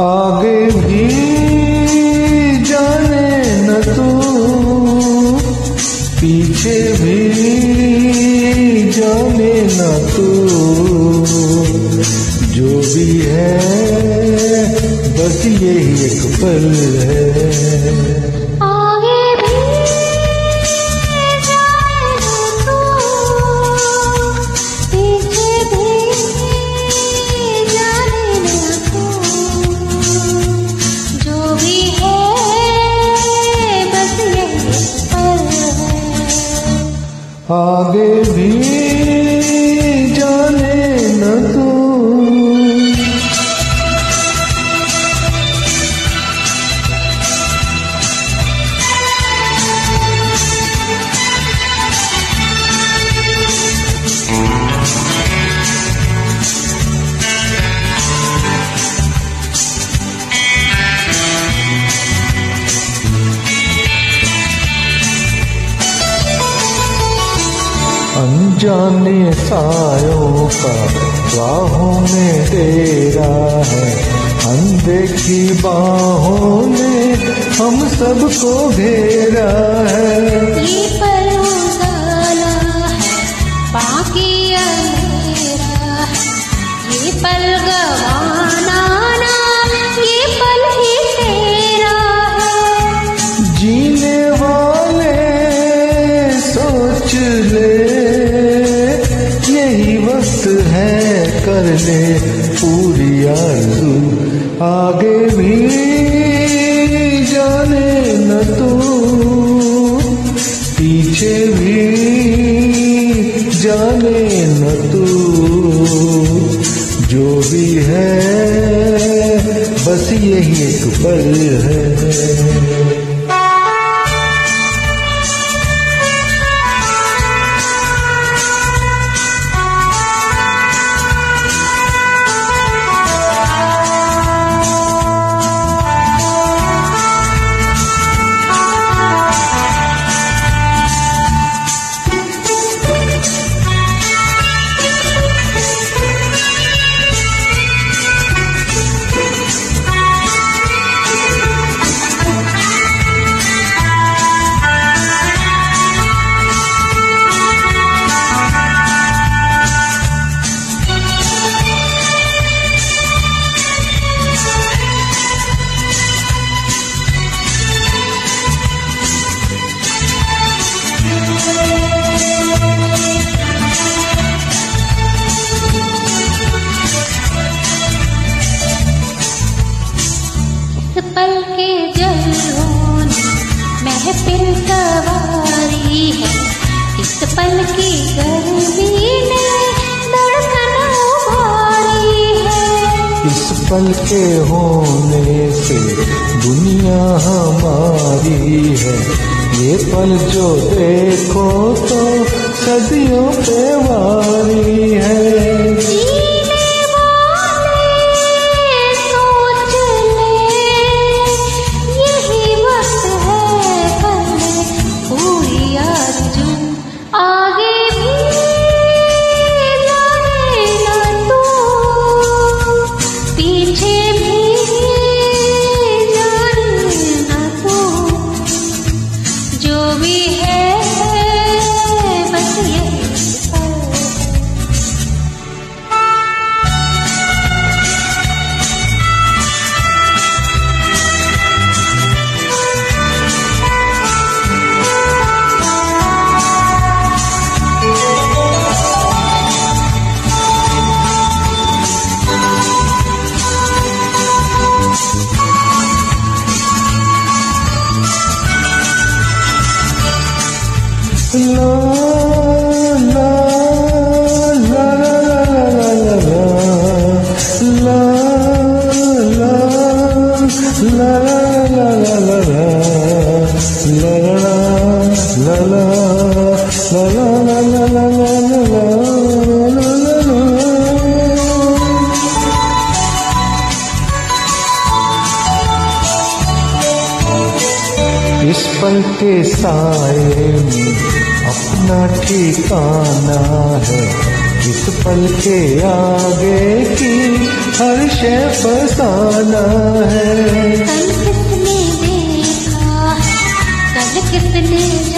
आगे भी जाने न तू। पीछे भी जाने न तू। जो भी है, बस यही एक पल है। Deus. अनजाने सायों का, बाहों में तेरा है। अनदेखी बाहों ने हम सबको घेरा है। पल गवा आरज़ू आगे भी जाने न तू। पीछे भी जाने न तू। जो भी है, बस यही एक पल है। सवारी है। इस पल की गर्मी ने धड़कन है। इस पल के होने से दुनिया हमारी है। ये पल जो देखो तो सदियों पे वारी है। इस पल के साए में अपना ठिकाना है। इस पल के आगे की हर शय फसाना है। कल किसने देखा? कल किसने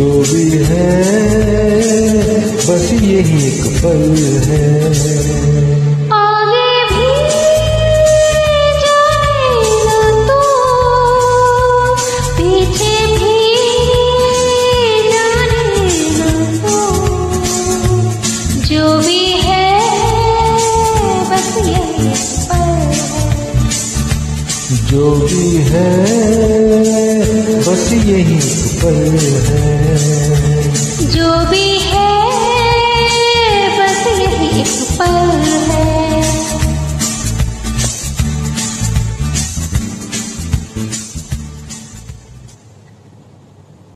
जो भी है बस यही एक पल है। आगे भी जाने न तो पीछे भी जाने न तो जो भी है बस यही पल है। जो भी